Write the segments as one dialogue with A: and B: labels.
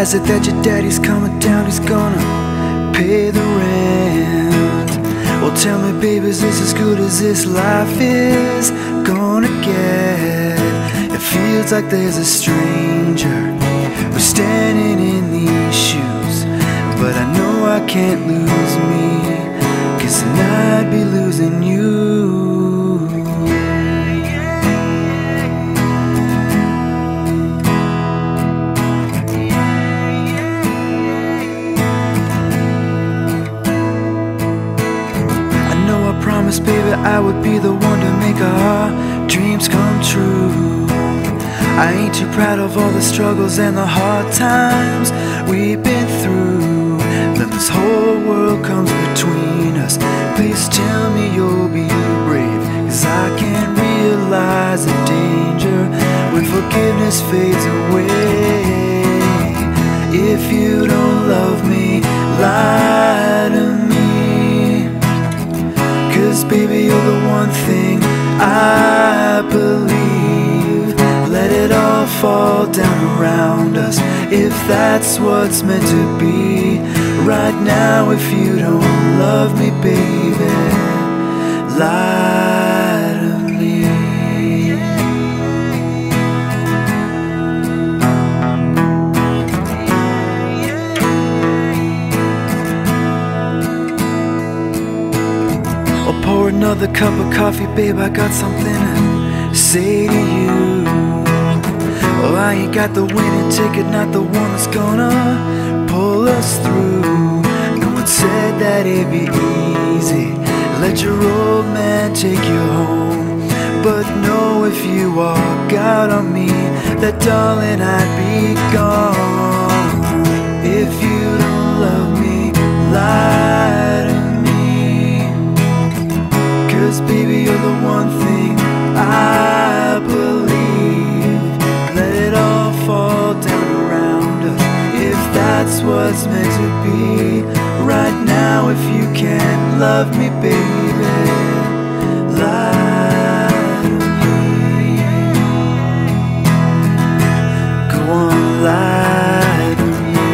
A: has it that your daddy's coming down, he's gonna pay the rent. Well, tell me, baby, is this as good as this life is gonna get? It feels like there's a stranger who's standing in these shoes, but I know I can't lose me, cause then I'd be losing you. Baby, I would be the one to make our dreams come true. I ain't too proud of all the struggles and the hard times we've been through. Then this whole world comes between us. Please tell me you'll be brave, cause I can't realize the danger when forgiveness fades away. If you don't love I believe. Let it all fall down around us if that's what's meant to be. Right now, if you don't love me, baby, lie another cup of coffee, babe. I got something to say to you. Well, I ain't got the winning ticket, not the one that's gonna pull us through. No one said that it'd be easy. Let your old man take you home. But know if you walk out on me, that darling, I'd be gone. If you don't love me, lie to be. Right now, if you can't love me, baby, lie to me. Go on, lie to me.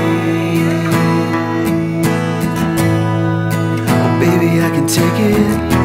A: Oh, baby, I can take it.